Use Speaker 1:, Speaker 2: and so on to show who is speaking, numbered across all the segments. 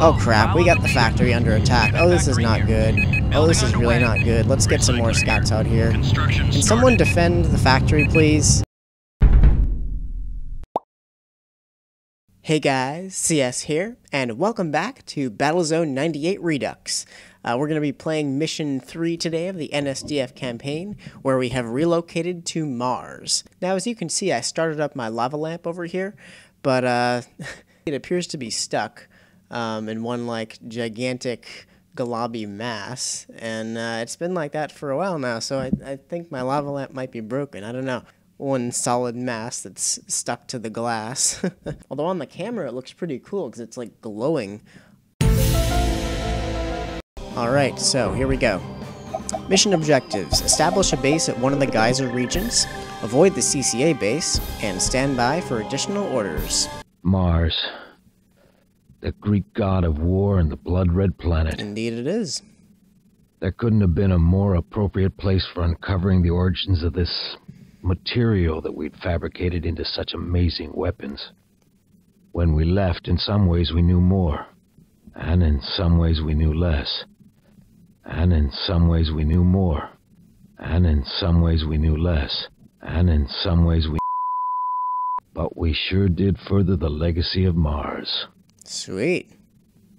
Speaker 1: Oh crap, we got the factory under attack. Oh, this is not good. Oh, this is really not good. Let's get some more scouts out here. Can someone defend the factory, please? Hey guys, CS here, and welcome back to Battlezone 98 Redux. Uh, we're going to be playing Mission 3 today of the NSDF campaign, where we have relocated to Mars. Now, as you can see, I started up my lava lamp over here, but uh, it appears to be stuck um, in one, like, gigantic galabi mass, and uh, it's been like that for a while now, so I, I think my lava lamp might be broken. I don't know one solid mass that's stuck to the glass. Although on the camera it looks pretty cool because it's like glowing. Alright, so here we go. Mission objectives. Establish a base at one of the geyser regions, avoid the CCA base, and stand by for additional orders.
Speaker 2: Mars. The Greek god of war and the blood-red planet.
Speaker 1: Indeed it is.
Speaker 2: There couldn't have been a more appropriate place for uncovering the origins of this material that we'd fabricated into such amazing weapons. When we left, in some ways we knew more, and in some ways we knew less. And in some ways we knew more, and in some ways we knew less, and in some ways we. But we sure did further the legacy of Mars.
Speaker 1: Sweet.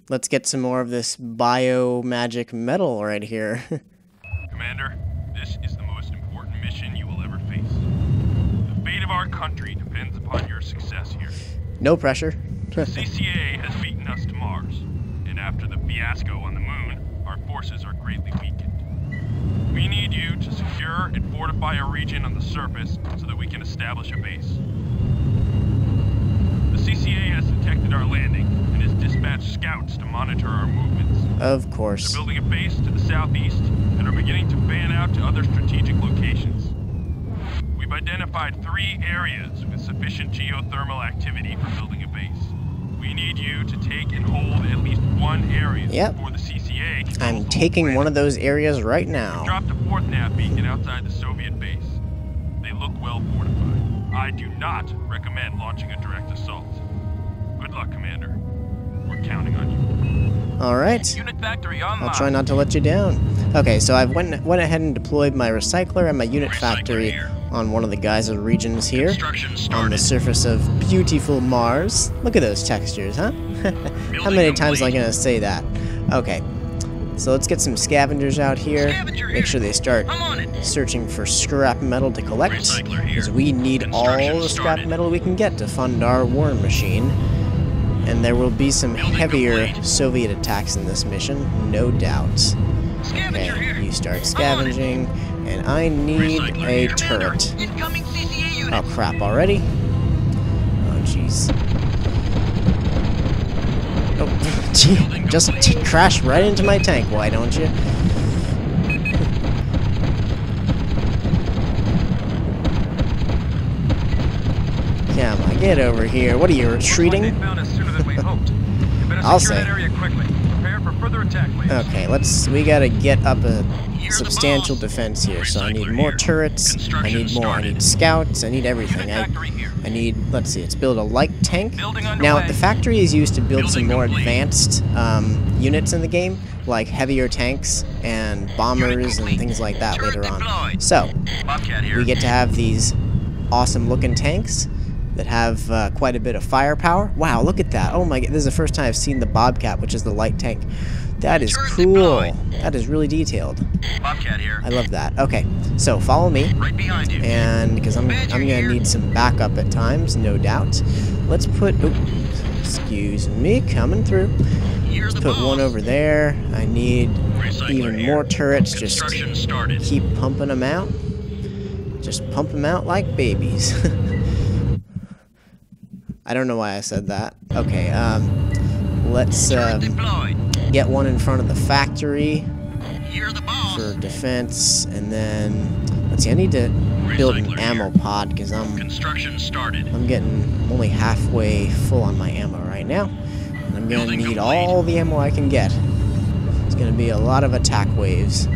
Speaker 1: Let's get some more of this bio magic metal right here.
Speaker 3: Commander, this is the most important mission you will ever face. The fate of our country depends upon your success here.
Speaker 1: no pressure.
Speaker 3: CCA has beaten us to Mars, and after the fiasco on the moon, our forces are greatly weakened. We need you to secure and fortify a region on the surface so that we can establish a base. The CCA has detected our landing and has dispatched scouts to monitor our movements.
Speaker 1: of course.
Speaker 3: They're building a base to the southeast and are beginning to fan out to other strategic locations. We've identified three areas with sufficient geothermal activity for building a base. We need you to take and hold at least one area
Speaker 1: Yep.
Speaker 3: before the CCA can
Speaker 1: I'm taking
Speaker 3: planet.
Speaker 1: one of those areas right
Speaker 3: We've
Speaker 1: now.
Speaker 3: dropped a fourth nav beacon outside the Soviet base. They look well fortified. I do not recommend launching a direct assault. Good luck, Commander. We're counting on you.
Speaker 1: Alright.
Speaker 3: Unit factory online.
Speaker 1: I'll try not to let you down. Okay, so I've went went ahead and deployed my recycler and my unit factory on one of the geyser regions here on the surface of beautiful Mars. Look at those textures, huh? How many times am I gonna say that? Okay, so let's get some scavengers out here.
Speaker 3: Scavenger
Speaker 1: Make sure they start
Speaker 3: I'm on it.
Speaker 1: searching for scrap metal to collect, because we need all the scrap
Speaker 3: started.
Speaker 1: metal we can get to fund our war machine. And there will be some
Speaker 3: Building
Speaker 1: heavier
Speaker 3: complete.
Speaker 1: Soviet attacks in this mission, no doubt.
Speaker 3: Scavenger
Speaker 1: Okay,
Speaker 3: here.
Speaker 1: you start
Speaker 3: I'm on it.
Speaker 1: scavenging, and I need
Speaker 3: Recycler
Speaker 1: a
Speaker 3: here.
Speaker 1: turret.
Speaker 3: Incoming CCA unit.
Speaker 1: Oh crap, already? Oh jeez. Oh, gee, just crash right into my tank, why don't you? Come on, get over here. What are you, retreating?
Speaker 3: found us
Speaker 1: Okay, let's. We gotta get up a substantial defense here. So I need more turrets. I need more. I need scouts. I need everything. I. I need. Let's see. Let's build a light tank. Now the factory is used to build some more advanced um, units in the game, like heavier tanks and bombers and things like that later on. So we get to have these awesome looking tanks that have uh, quite a bit of firepower. Wow, look at that. Oh my god, this is the first time I've seen the Bobcat, which is the light tank. That is cool. That is really detailed.
Speaker 3: Bobcat here.
Speaker 1: I love that. Okay, so follow me,
Speaker 3: Right behind you.
Speaker 1: and because I'm,
Speaker 3: Badger
Speaker 1: I'm gonna
Speaker 3: here.
Speaker 1: need some backup at times, no doubt. Let's put, oh, excuse me, coming through.
Speaker 3: The
Speaker 1: Put
Speaker 3: boss.
Speaker 1: one over there. I need
Speaker 3: Recycler
Speaker 1: even
Speaker 3: here.
Speaker 1: more turrets. Just
Speaker 3: started.
Speaker 1: keep pumping them out. Just pump them out like babies. I don't know why I said that. Okay, um, let's
Speaker 3: deployed.
Speaker 1: Get one in front of the factory
Speaker 3: the
Speaker 1: for defense, and then let's see. I need to build an ammo
Speaker 3: here.
Speaker 1: pod because I'm
Speaker 3: Construction started.
Speaker 1: I'm getting only halfway full on my ammo right now, and I'm gonna
Speaker 3: Building
Speaker 1: need
Speaker 3: complete.
Speaker 1: all the ammo I can get. It's gonna be a lot of attack waves.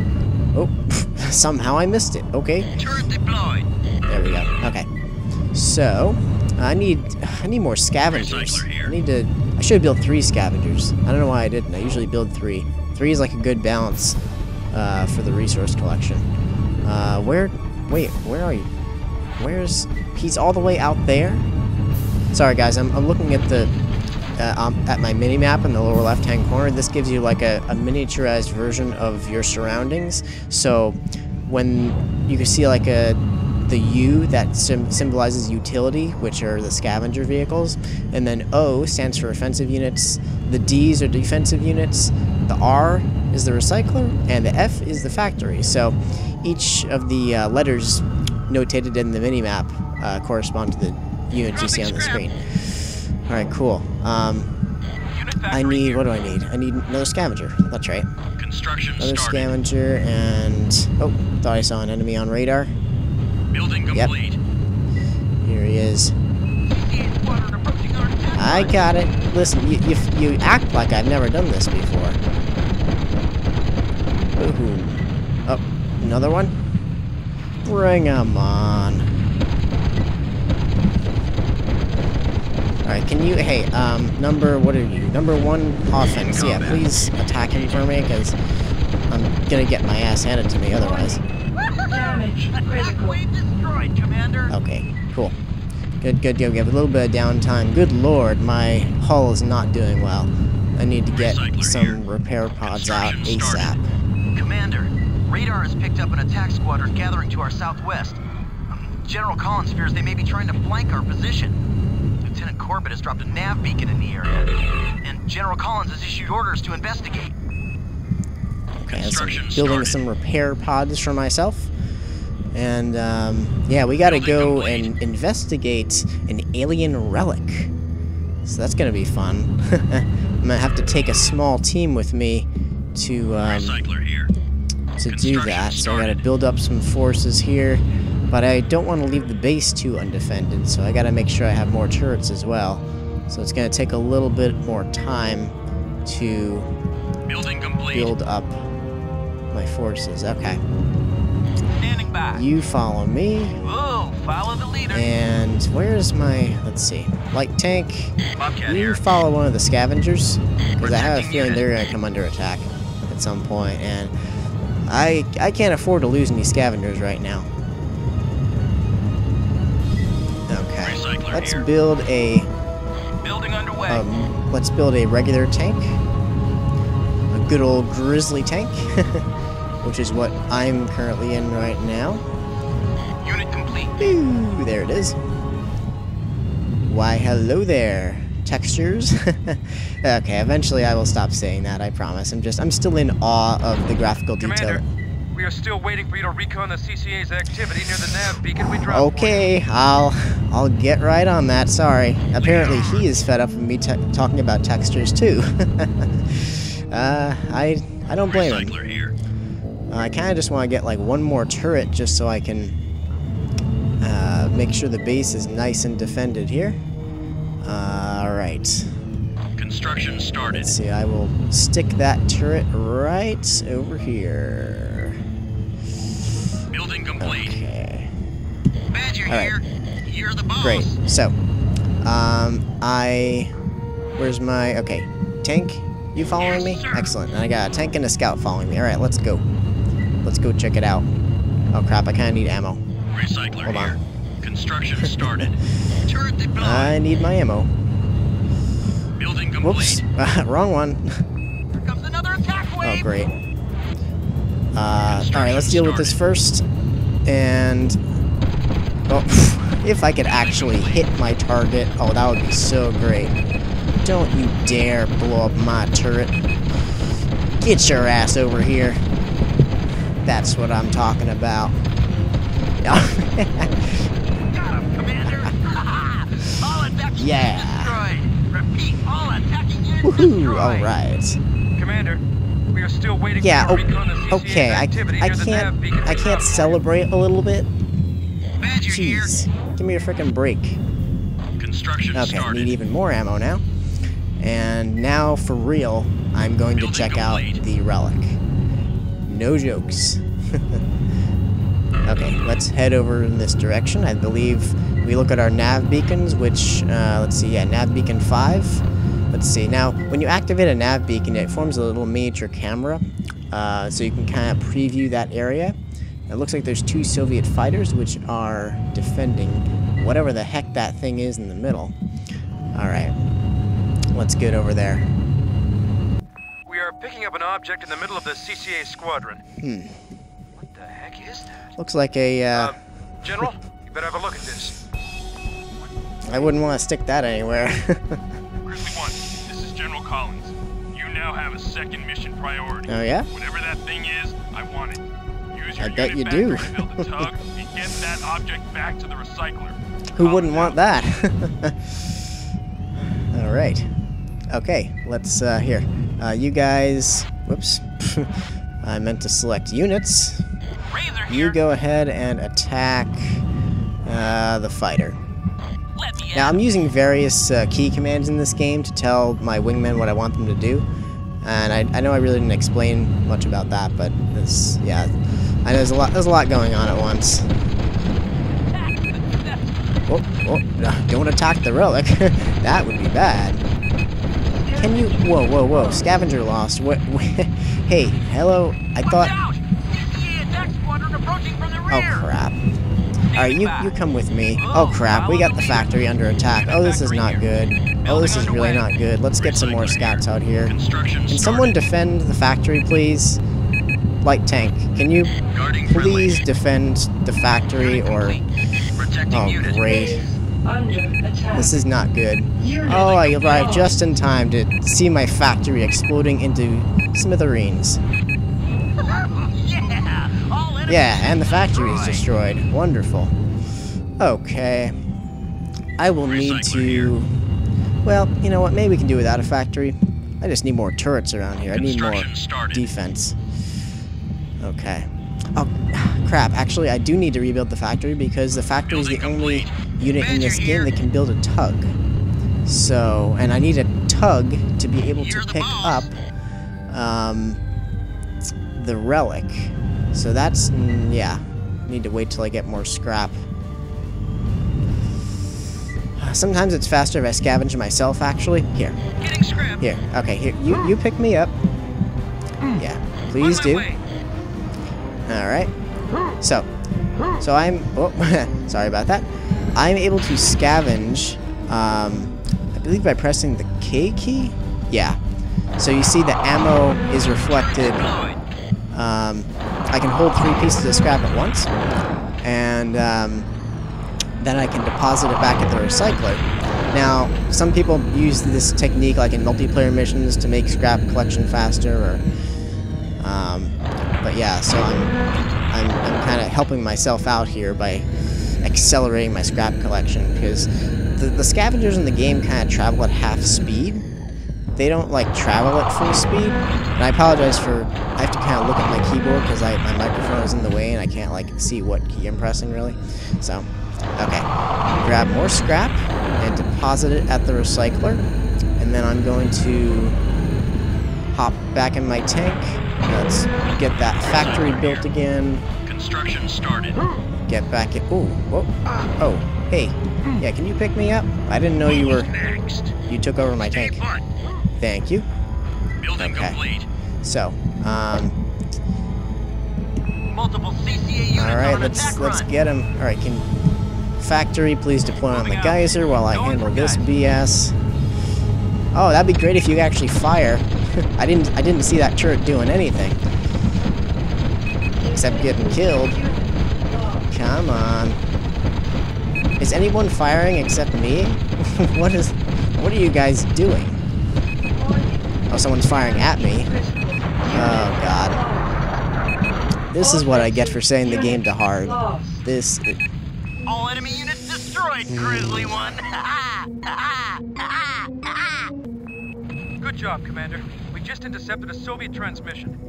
Speaker 1: Oh, somehow I missed it. Okay, there we go. Okay, so I need I need more scavengers. I need to. I should build three scavengers. I don't know why I didn't. I usually build three. Three is like a good balance uh, for the resource collection. Uh, where? Wait, where are you? Where's? He's all the way out there. Sorry guys, I'm, I'm looking at the uh, um, at my mini map in the lower left hand corner. This gives you like a, a miniaturized version of your surroundings. So when you can see like a the U that symbolizes utility, which are the scavenger vehicles, and then O stands for offensive units. The D's are defensive units. The R is the recycler, and the F is the factory. So each of the uh, letters notated in the minimap uh, correspond to the units you see on the screen. All right, cool. Um, I need what do I need? I need another scavenger. That's right.
Speaker 3: Construction
Speaker 1: Another
Speaker 3: started.
Speaker 1: scavenger, and oh, thought I saw an enemy on radar.
Speaker 3: Building
Speaker 1: Yep.
Speaker 3: complete.
Speaker 1: Here he is. I got it. Listen, you, you, you act like I've never done this before. Oh, another one? Bring 'em on. Alright, can you, hey, um, number, what are you? Number one offense. Yeah, please attack him for me, because I'm gonna get my ass handed to me otherwise.
Speaker 4: Damage
Speaker 5: destroyed, Commander.
Speaker 1: Okay, cool. Good, good, good. We have a little bit of downtime. Good lord, my hull is not doing well. I need to get
Speaker 3: Recycler
Speaker 1: some
Speaker 3: here.
Speaker 1: repair pods out
Speaker 3: Construction started.
Speaker 1: ASAP.
Speaker 5: Commander, radar has picked up an attack squadron gathering to our southwest. Um, General Collins fears they may be trying to flank our position. Lieutenant Corbett has dropped a nav beacon in the area, and General Collins has issued orders to investigate.
Speaker 1: Okay, so building
Speaker 3: started.
Speaker 1: some repair pods for myself. And, um, yeah, we gotta go and investigate an alien relic. So that's gonna be fun. I'm gonna have to take a small team with me to, um, to do that. So I gotta build up some forces here, but I don't want to leave the base too undefended. So I gotta make sure I have more turrets as well. So it's gonna take a little bit more time to build up my forces. Okay,
Speaker 5: By.
Speaker 1: you follow me,
Speaker 5: Whoa, follow the leader.
Speaker 1: and where's my? Let's see, light tank.
Speaker 3: Bobcat
Speaker 1: You
Speaker 3: here.
Speaker 1: follow one of the scavengers, because I have a feeling
Speaker 3: unit.
Speaker 1: they're gonna come under attack at some point, and I I can't afford to lose any scavengers right now. Okay,
Speaker 3: Recycler
Speaker 1: let's
Speaker 3: here.
Speaker 1: build a
Speaker 5: Building underway.
Speaker 1: um, let's build a regular tank, a good old grizzly tank, which is what I'm currently in right now.
Speaker 5: Unit complete.
Speaker 1: Ooh, there it is. Why, hello there, textures. okay, eventually I will stop saying that, I promise. I'm just, I'm still in awe of the graphical
Speaker 6: Commander,
Speaker 1: detail.
Speaker 6: we are still waiting for you to recon the CCA's activity near the nav beacon we dropped.
Speaker 1: Okay, I'll, I'll get right on that, sorry. Apparently he is fed up with me talking about textures too. uh, I, I don't blame him.
Speaker 3: Here.
Speaker 1: Uh, I kind of just want to get like one more turret just so I can uh, make sure the base is nice and defended here. Uh, all right.
Speaker 3: Construction started.
Speaker 1: Let's see. I will stick that turret right over here.
Speaker 3: Building complete.
Speaker 1: Okay.
Speaker 5: Badger
Speaker 1: All right.
Speaker 5: here. You're the boss.
Speaker 1: Great. So, um, I, where's my okay tank? You following me?
Speaker 5: Sir.
Speaker 1: Excellent. And I got a tank and a scout following me. All right, let's go. Let's go check it out. Oh crap! I kind of need ammo.
Speaker 3: Recycler
Speaker 1: Hold on.
Speaker 3: here. Construction started.
Speaker 5: Turret deployed.
Speaker 1: I need my ammo.
Speaker 3: Building
Speaker 1: Whoops, wrong one.
Speaker 5: Here comes another attack wave.
Speaker 1: Oh, great. Uh, all right, let's deal with this first. And oh, if I could actually hit my target, oh, that would be so great. Don't you dare blow up my turret. Get your ass over here. That's what I'm talking about.
Speaker 5: Got him, Commander.
Speaker 1: Yeah.
Speaker 5: Repeat, all
Speaker 1: Woohoo! All right.
Speaker 6: Commander, we are still waiting
Speaker 1: Yeah. Oh, okay. I, I
Speaker 6: near the nav
Speaker 1: can't. I can't
Speaker 6: dropped for you.
Speaker 1: celebrate a little bit.
Speaker 5: Badger here.
Speaker 1: Jeez. Give me a freaking break.
Speaker 3: Construction
Speaker 1: Okay,
Speaker 3: started.
Speaker 1: need even more ammo now. And now, for real, I'm going to
Speaker 3: Building
Speaker 1: check out the relic. No jokes. Okay, let's head over in this direction. I believe we look at our nav beacons, which, uh, let's see, yeah, nav beacon 5. Let's see, now, when you activate a nav beacon, it forms a little miniature camera, uh, so you can kind of preview that area. It looks like there's two Soviet fighters, which are defending whatever the heck that thing is in the middle. Alright, let's get over there.
Speaker 6: Picking up an object in the middle of the CCA squadron.
Speaker 1: Hmm.
Speaker 6: What the heck is that?
Speaker 1: Looks like a, uh,
Speaker 6: Uh, General, you better have a look at this.
Speaker 1: I wouldn't want to stick that anywhere.
Speaker 3: Grizzly One, this is General Collins. You now have a second mission priority.
Speaker 1: oh yeah?
Speaker 3: Whatever that thing is, I want it. Use your
Speaker 1: I bet you do.
Speaker 3: to build a tug and get that object back to the recycler.
Speaker 1: Who wouldn't
Speaker 3: Collins
Speaker 1: want
Speaker 3: out.
Speaker 1: that? Alright. Okay, let's, uh, here. Uh, you guys... Whoops. I meant to select units. You go ahead and attack uh, the fighter. Now, I'm using various uh, key commands in this game to tell my wingmen what I want them to do. And I, I know I really didn't explain much about that, but this, yeah, I know there's a lot. There's a lot going on at once. Oh, oh, uh, don't attack the relic. that would be bad. Can you? Whoa, whoa, whoa! Scavenger lost. What? hey, hello. I thought.
Speaker 5: out! CCA attack squadron approaching from the
Speaker 1: Oh crap. Alright, you, you come with me. Oh, oh crap, we got the factory under attack. Oh, this is not good. Oh, this is really not good. Let's get some more scouts out here. Can someone defend the factory, please? Light tank, can you please defend the factory or... Oh, great. This is not good. Oh, I arrived just in time to see my factory exploding into smithereens.
Speaker 5: yeah! All enemies
Speaker 1: Yeah, and the factory is
Speaker 5: destroyed.
Speaker 1: destroyed. Wonderful. Okay. I will need to... Well, you know what? Maybe we can do without a factory. I just need more turrets around here. I need more defense. Okay. Oh, crap. Actually, I do need to rebuild the factory because the factory is the only
Speaker 5: complete.
Speaker 1: Unit in this game that can build a tug. So, and I need a tug to be able to pick up um, the relic. So that's, mm, yeah. Need to wait till I get more scrap. Sometimes it's faster if I scavenge myself, actually. Here, here. Okay, here. You, you pick me up. Yeah, please do. All right. So, so I'm. Oh, sorry about that. I'm able to scavenge. Um, I believe by pressing the K key. Yeah. So you see the ammo is reflected. Um, I can hold three pieces of scrap at once, and um, then I can deposit it back at the recycler. Now, some people use this technique, like in multiplayer missions, to make scrap collection faster, or um, but yeah, so I'm I'm, I'm kind of helping myself out here by accelerating my scrap collection because the, the scavengers in the game kind of travel at half speed. They don't like travel at full speed. And I apologize for I have to kind of look at my keyboard because I my microphone is in the way and I can't like see what key I'm pressing really. So, okay, grab more scrap and deposit it at the recycler, and then I'm going to hop back in my tank. Let's get that factory built again.
Speaker 5: Construction started.
Speaker 1: Get back in. Ooh, whoa. Oh, hey. Yeah, can you pick me up? I didn't know you were.
Speaker 5: Next.
Speaker 1: You took over my tank. Thank you.
Speaker 5: Building
Speaker 1: Okay.
Speaker 5: complete.
Speaker 1: So, um,
Speaker 5: Multiple CCA units
Speaker 1: all right, let's let's
Speaker 5: run.
Speaker 1: get him. All right, can factory please deploy on the geyser while I handle this. BS. Oh, that'd be great if you actually fire. I didn't I didn't see that turret doing anything except getting killed. Come on. Is anyone firing except me? what is what are you guys doing? Oh, someone's firing at me. Oh god. This is what I get for saying the game to hard. This
Speaker 5: All enemy units destroyed, Grizzly One.
Speaker 6: Good job, Commander. We just intercepted a Soviet transmission.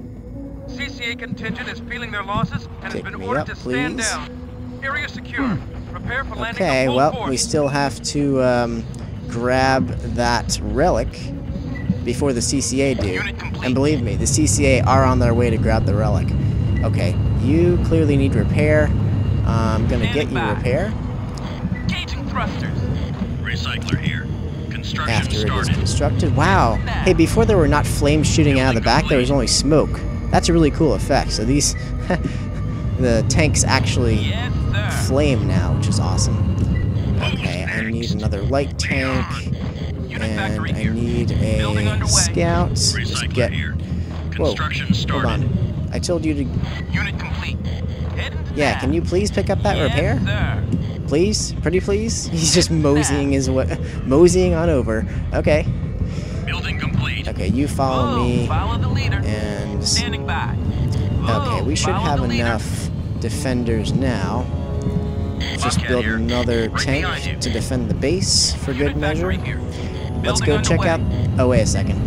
Speaker 6: CCA contingent is feeling their losses and has been
Speaker 1: me
Speaker 6: ordered
Speaker 1: up,
Speaker 6: to stand
Speaker 1: please.
Speaker 6: down. Area secure. Prepare for landing
Speaker 1: Okay, well,
Speaker 6: force.
Speaker 1: we still have to um, grab that relic before the CCA do.
Speaker 5: Unit complete.
Speaker 1: And believe me, the CCA are on their way to grab the relic. Okay, you clearly need repair. I'm gonna
Speaker 6: Standing
Speaker 1: get you
Speaker 6: by.
Speaker 1: repair
Speaker 6: Gauging thrusters.
Speaker 3: Recycler here. Construction
Speaker 1: after it is constructed. Wow. Hey, before there were not flames shooting out of the back, there was only smoke. That's a really cool effect. So these, the tanks actually
Speaker 6: Yes,
Speaker 1: flame now, which is awesome. Okay, I need another light tank,
Speaker 6: Unit
Speaker 1: and I need a scout. Just get. Whoa, hold on. I told you to.
Speaker 6: Unit complete.
Speaker 1: Yeah, can you please pick up that repair? Please, pretty please. He's just moseying his way, moseying on over. Okay,
Speaker 3: Building complete.
Speaker 1: okay, you follow me,
Speaker 6: Follow the leader.
Speaker 1: And
Speaker 6: Standing by.
Speaker 1: okay, we oh, should
Speaker 6: follow
Speaker 1: have enough defenders now. Just build another tank to defend the base for good measure. Let's go check out. Oh wait a second.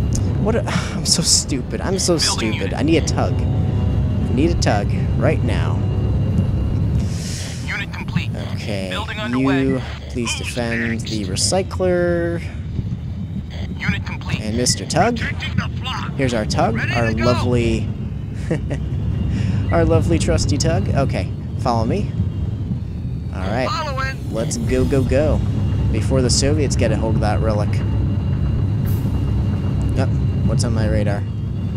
Speaker 1: What? A, I'm so stupid. I'm so stupid. I need a tug. I need a tug right now.
Speaker 6: Unit complete.
Speaker 1: Okay,
Speaker 6: Building underway.
Speaker 1: you please defend the recycler. And Mr. Tug.
Speaker 3: Protecting the flock.
Speaker 1: Here's our tug, our lovely, our lovely trusty tug. Okay, follow me. All right, let's go, go, go. Before the Soviets get a hold of that relic. Yep, what's on my radar?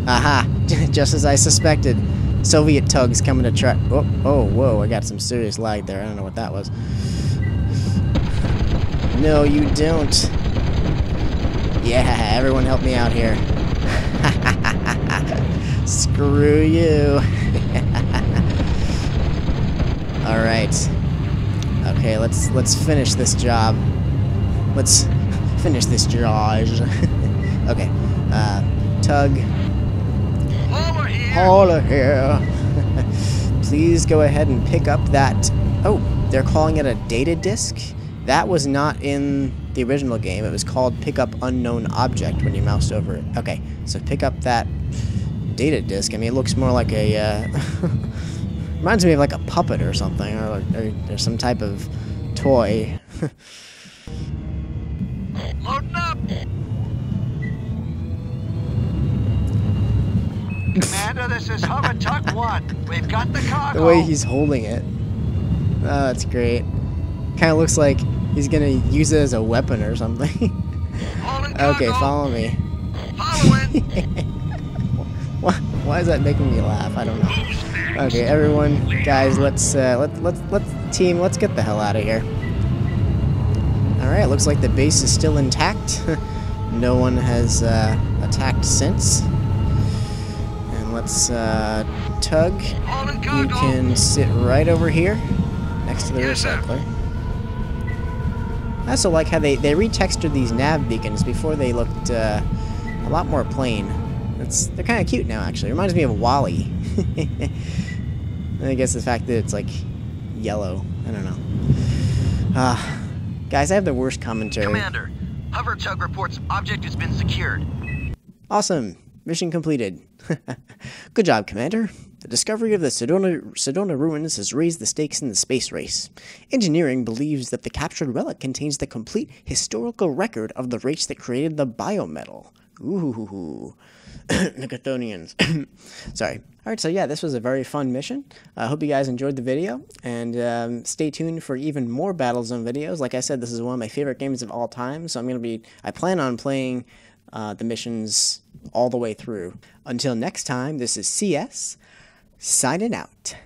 Speaker 1: Aha! Just as I suspected. Soviet tugs coming to try. Oh, oh, whoa! I got some serious lag there. I don't know what that was. No, you don't. Yeah, everyone help me out here. Screw you. All right. Okay, let's let's finish this job. Let's finish this job. okay. Uh, tug.
Speaker 3: Over here.
Speaker 1: Here. Please go ahead and pick up that. Oh, they're calling it a data disk. That was not in the original game. It was called pick up unknown object when you moused over it. Okay, so pick up that data disk. I mean, it looks more like a. Uh, reminds me of like a puppet or something, or, or, or some type of toy.
Speaker 3: Loading up.
Speaker 7: Commander, this is Hover Tug 1. We've got the cargo.
Speaker 1: the way he's holding it. Oh, that's great. Kind of looks like he's gonna use it as a weapon or something. Okay, follow me. Why, why is that making me laugh? I don't know. Okay, everyone, guys, let's uh, let let's let's team. Let's get the hell out of here. All right, looks like the base is still intact. no one has uh, attacked since. And let's uh, tug. You can sit right over here, next to the
Speaker 3: Yes,
Speaker 1: recycler. I also like how they, they retextured these nav beacons before they looked uh, a lot more plain. It's, they're kind of cute now, actually. Reminds me of WALL-E. I guess the fact that it's like yellow. I don't know. Ah, guys, I have the worst commentary.
Speaker 5: Commander, Hover Tug reports object has been secured.
Speaker 1: Awesome. Mission completed. Good job, Commander. The discovery of the Cydonia, Cydonia ruins has raised the stakes in the space race. Engineering believes that the captured relic contains the complete historical record of the race that created the biometal. Ooh. Nicothonians. Sorry. All right, so yeah, this was a very fun mission. I hope you guys enjoyed the video, and um, stay tuned for even more Battlezone videos. Like I said, this is one of my favorite games of all time, so I'm gonna be. I plan on playing uh, the missions all the way through. Until next time, this is CS signing out.